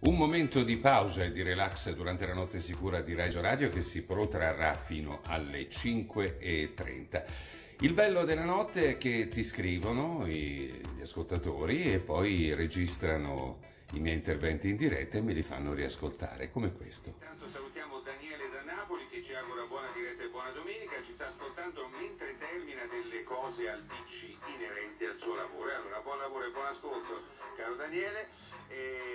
Un momento di pausa e di relax durante la notte sicura di Raiso Radio che si protrarrà fino alle 5.30. Il bello della notte è che ti scrivono gli ascoltatori e poi registrano i miei interventi in diretta e me li fanno riascoltare, come questo. Intanto salutiamo Daniele da Napoli che ci augura buona diretta e buona domenica, ci sta ascoltando mentre termina delle cose al DC inerenti al suo lavoro. Allora buon lavoro e buon ascolto caro Daniele. E.